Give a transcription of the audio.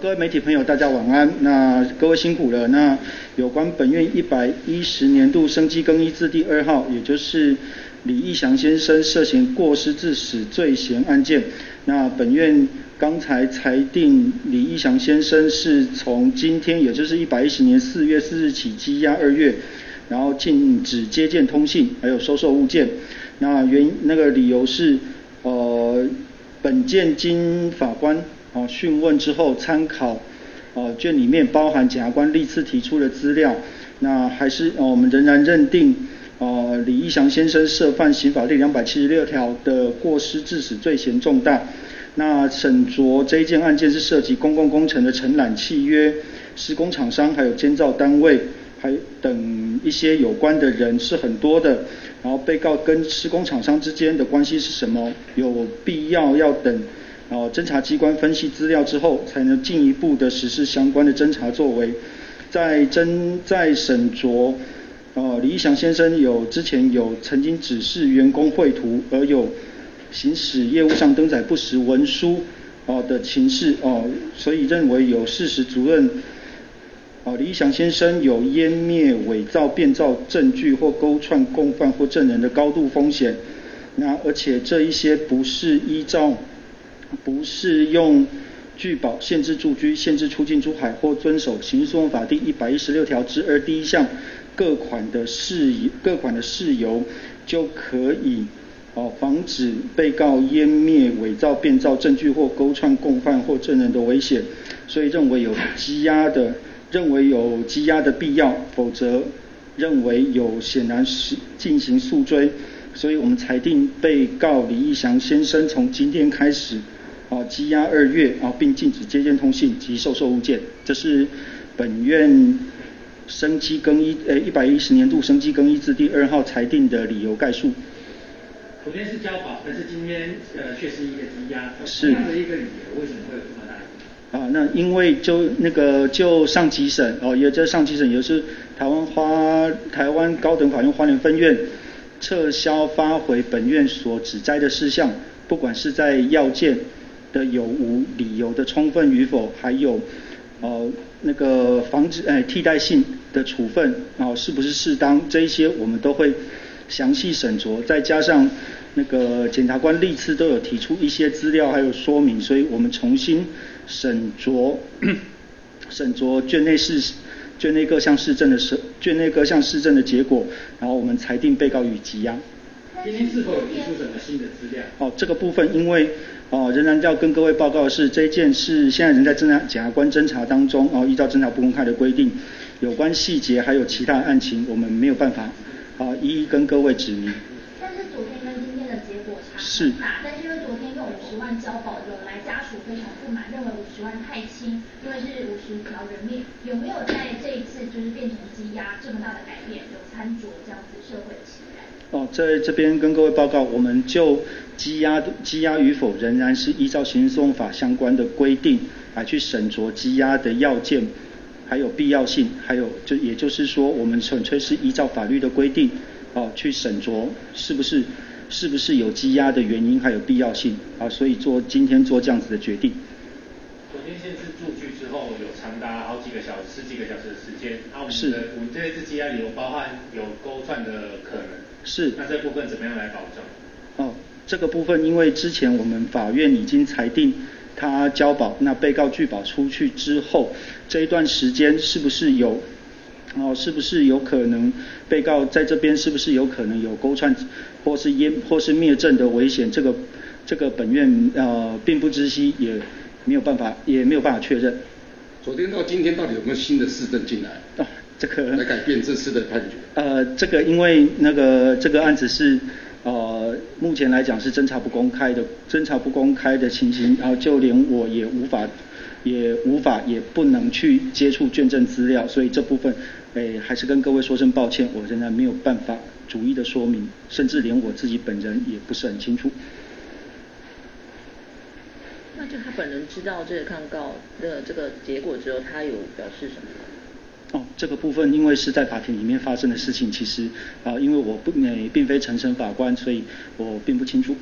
各位媒体朋友，大家晚安。那各位辛苦了。那有关本院一百一十年度生机更衣字第二号，也就是李义祥先生涉嫌过失致死罪嫌案件，那本院刚才裁定李义祥先生是从今天，也就是一百一十年四月四日起羁押二月，然后禁止接见通信，还有收受物件。那原那个理由是，呃，本件经法官。哦，讯问之后参考，哦卷里面包含检察官历次提出的资料，那还是哦我们仍然认定，哦李义祥先生涉犯刑法第两百七十六条的过失致死罪嫌重大。那沈卓这一件案件是涉及公共工程的承揽契约、施工厂商还有监造单位，还等一些有关的人是很多的。然后被告跟施工厂商之间的关系是什么？有必要要等。哦，侦查机关分析资料之后，才能进一步的实施相关的侦查作为。在侦在审酌，哦，李义祥先生有之前有曾经指示员工绘图，而有行使业务上登载不实文书哦的情事哦，所以认为有事实足认，哦，李义祥先生有湮灭、伪造、变造证据或勾串共犯或证人的高度风险。那而且这一些不是依照。不是用拒保、限制住居、限制出境出海或遵守刑事诉讼法第一百一十六条之二第一项各款的事各款的事由，就可以哦防止被告湮灭、伪造、变造证据或勾串共犯或证人的危险，所以认为有羁押的，认为有羁押的必要，否则认为有显然是进行诉追，所以我们裁定被告李义祥先生从今天开始。啊，羁押二月啊，并禁止接见通信及售售物件。这是本院生机更一呃一百一十年度生机更一字第二号裁定的理由概述。昨天是交保，但是今天呃却是一个羁押，是这样的一个理由，为什么会有这么大？啊，那因为就那个就上级审哦，也在上级审也是台湾花台湾高等法院花莲分院撤销发回本院所指摘的事项，不管是在要件。的有无理由的充分与否，还有呃那个防止呃替代性的处分啊是不是适当，这一些我们都会详细审酌，再加上那个检察官历次都有提出一些资料还有说明，所以我们重新审酌 审酌卷内事卷内各项事证的审卷内各项事证的结果，然后我们裁定被告予羁押。今天是否有提出什么新的资料？哦，这个部分因为。哦，仍然要跟各位报告的是，这一件事现在仍在侦查检察官侦查当中，哦，依照侦查不公开的规定，有关细节还有其他案情，我们没有办法啊一一跟各位指明。但是昨天跟今天的结果差是大，但是因为昨天用五十万交保，有来家属非常不满，认为五十万太轻，因为是五十条人命，有没有在这一次就是变成积压这么大的改变，有参酌这样子社会？哦，在这边跟各位报告，我们就。羁押羁押与否，仍然是依照刑事诉讼法相关的规定来去审酌羁押的要件，还有必要性，还有就也就是说，我们纯粹是依照法律的规定，哦，去审酌是不是是不是有羁押的原因，还有必要性，啊，所以做今天做这样子的决定。昨天限制住居之后，有长达好几个小时、十几个小时的时间，那，我们的我们这一次羁押里有包含有勾串的可能，是，那这部分怎么样来保证？哦。这个部分，因为之前我们法院已经裁定他交保，那被告拒保出去之后，这一段时间是不是有哦？是不是有可能被告在这边是不是有可能有勾串或是烟或是灭证的危险？这个这个本院呃并不知悉，也没有办法也没有办法确认。昨天到今天到底有没有新的事证进来？哦，这个来改变这次的判决？呃，这个因为那个这个案子是。呃，目前来讲是侦查不公开的，侦查不公开的情形，然后就连我也无法，也无法也不能去接触卷证资料，所以这部分，诶，还是跟各位说声抱歉，我仍然没有办法逐一的说明，甚至连我自己本人也不是很清楚。就他本人知道这个抗告的这个结果之后，他有表示什么？哦，这个部分因为是在法庭里面发生的事情，其实啊，因为我不呃并非陈审法官，所以我并不清楚。